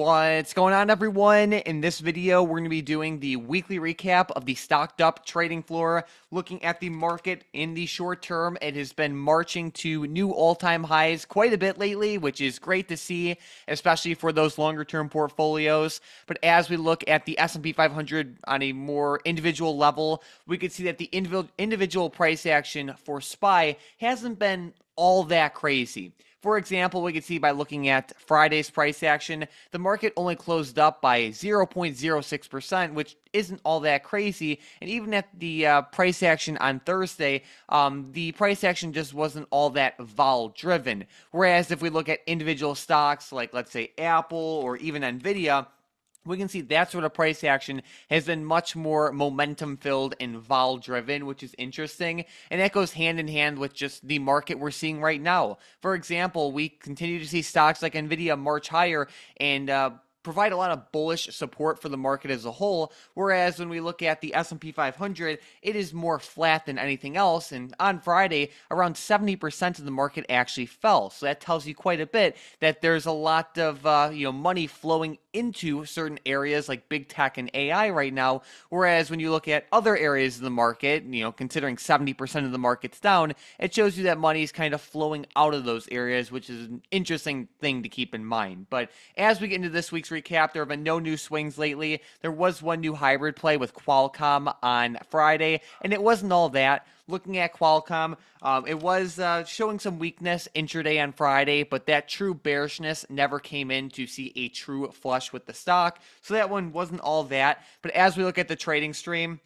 What's going on, everyone? In this video, we're going to be doing the weekly recap of the stocked up trading floor, looking at the market in the short term. It has been marching to new all time highs quite a bit lately, which is great to see, especially for those longer term portfolios. But as we look at the S&P 500 on a more individual level, we could see that the individual price action for SPY hasn't been all that crazy. For example, we can see by looking at Friday's price action, the market only closed up by 0.06%, which isn't all that crazy. And even at the uh, price action on Thursday, um, the price action just wasn't all that vol driven. Whereas if we look at individual stocks like, let's say, Apple or even Nvidia, we can see that sort of price action has been much more momentum filled and vol driven, which is interesting. And that goes hand in hand with just the market we're seeing right now. For example, we continue to see stocks like Nvidia march higher and uh, provide a lot of bullish support for the market as a whole whereas when we look at the S&P 500 it is more flat than anything else. And on Friday around 70% of the market actually fell. So that tells you quite a bit that there's a lot of uh, you know money flowing into certain areas like big tech and AI right now. Whereas when you look at other areas of the market you know considering 70% of the market's down it shows you that money is kind of flowing out of those areas which is an interesting thing to keep in mind. But as we get into this week's recap, there have been no new swings lately. There was one new hybrid play with Qualcomm on Friday, and it wasn't all that. Looking at Qualcomm, um, it was uh, showing some weakness intraday on Friday, but that true bearishness never came in to see a true flush with the stock. So that one wasn't all that. But as we look at the trading stream,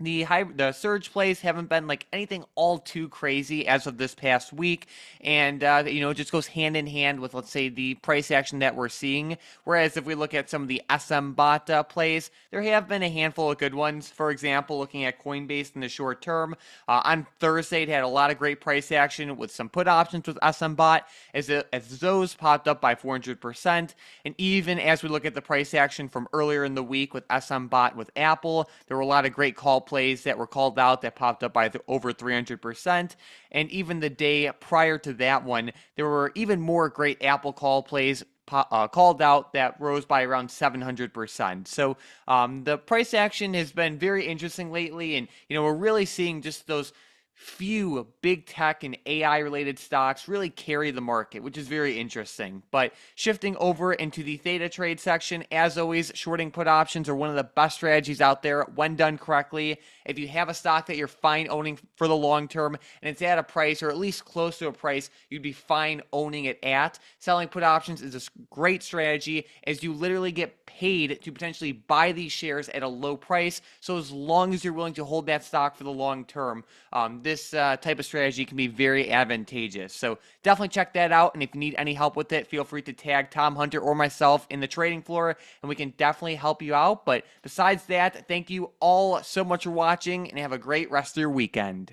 the high the surge plays haven't been like anything all too crazy as of this past week and uh, you know it just goes hand in hand with let's say the price action that we're seeing. Whereas if we look at some of the sm bot uh, plays there have been a handful of good ones. For example looking at coinbase in the short term uh, on thursday it had a lot of great price action with some put options with sm bot as, as those popped up by 400% and even as we look at the price action from earlier in the week with sm bot with apple there were a lot of great call plays that were called out that popped up by the over 300%. And even the day prior to that one, there were even more great Apple call plays uh, called out that rose by around 700%. So um, the price action has been very interesting lately. And, you know, we're really seeing just those few big tech and AI related stocks really carry the market, which is very interesting. But shifting over into the theta trade section, as always, shorting put options are one of the best strategies out there when done correctly. If you have a stock that you're fine owning for the long term and it's at a price or at least close to a price you'd be fine owning it at, selling put options is a great strategy as you literally get paid to potentially buy these shares at a low price. So as long as you're willing to hold that stock for the long term, um, this uh, type of strategy can be very advantageous. So definitely check that out. And if you need any help with it, feel free to tag Tom Hunter or myself in the trading floor, and we can definitely help you out. But besides that, thank you all so much for watching, and have a great rest of your weekend.